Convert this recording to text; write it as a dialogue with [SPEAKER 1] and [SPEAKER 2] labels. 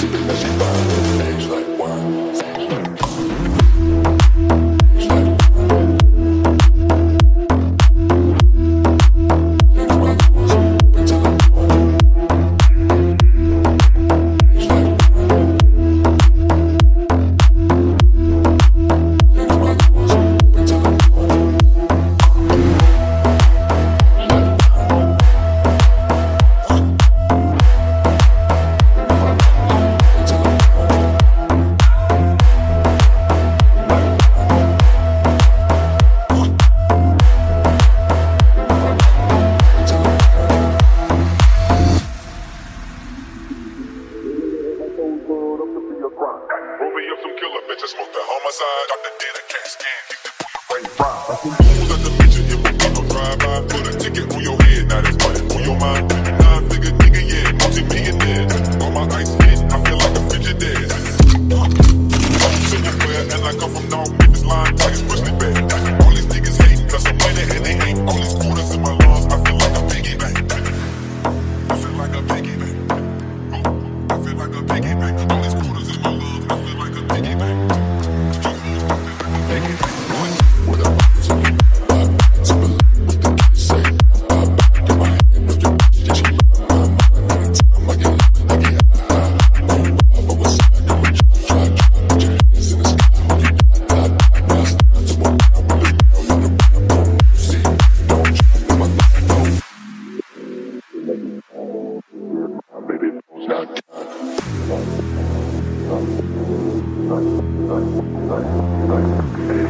[SPEAKER 1] Music, music. just smoke the homicide. Dr. Did a cat scan. Keep the booty right round. Fools at the mission, it was up a drive-by. Put a ticket on your head, now that's money on your mind. Nine figure nigga, yeah, multi-millionaire. My ice hit, I feel like a. I'm and I come from line tigers. All these niggas I'm winning, and they. All these quarters in my lungs, I feel like a. I feel like a piggy bank. I feel like a piggy bank. Good, good, good.